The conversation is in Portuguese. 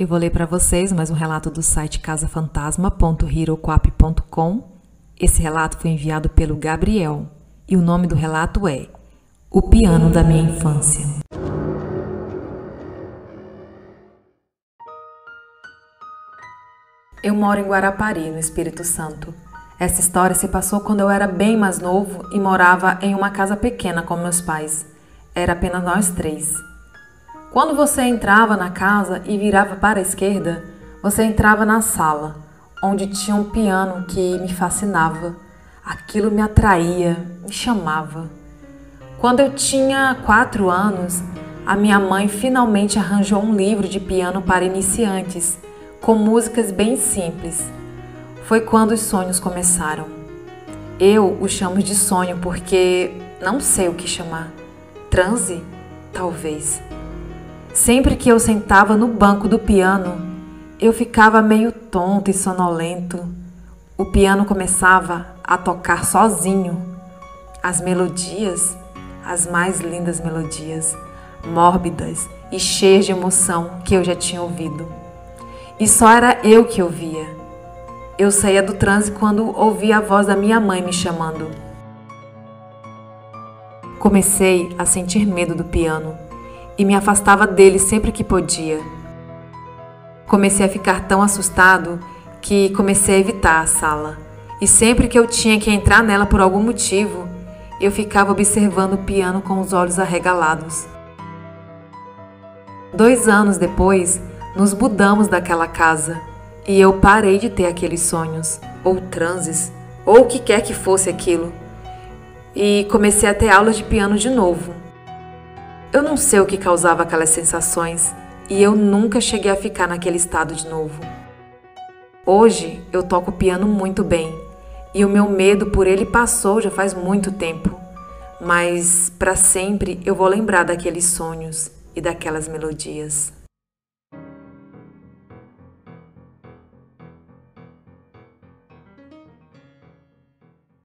Eu vou ler para vocês mais um relato do site casafantasma.hiroquap.com. Esse relato foi enviado pelo Gabriel e o nome do relato é O Piano da Minha Infância. Eu moro em Guarapari, no Espírito Santo. Essa história se passou quando eu era bem mais novo e morava em uma casa pequena com meus pais. Era apenas nós três. Quando você entrava na casa e virava para a esquerda, você entrava na sala, onde tinha um piano que me fascinava. Aquilo me atraía, me chamava. Quando eu tinha quatro anos, a minha mãe finalmente arranjou um livro de piano para iniciantes, com músicas bem simples. Foi quando os sonhos começaram. Eu o chamo de sonho porque não sei o que chamar. Transe? Talvez. Sempre que eu sentava no banco do piano, eu ficava meio tonto e sonolento. O piano começava a tocar sozinho. As melodias, as mais lindas melodias, mórbidas e cheias de emoção que eu já tinha ouvido. E só era eu que ouvia. Eu saía do transe quando ouvia a voz da minha mãe me chamando. Comecei a sentir medo do piano e me afastava dele sempre que podia. Comecei a ficar tão assustado que comecei a evitar a sala. E sempre que eu tinha que entrar nela por algum motivo, eu ficava observando o piano com os olhos arregalados. Dois anos depois, nos mudamos daquela casa e eu parei de ter aqueles sonhos, ou transes, ou o que quer que fosse aquilo, e comecei a ter aulas de piano de novo. Eu não sei o que causava aquelas sensações e eu nunca cheguei a ficar naquele estado de novo. Hoje eu toco piano muito bem e o meu medo por ele passou já faz muito tempo, mas para sempre eu vou lembrar daqueles sonhos e daquelas melodias.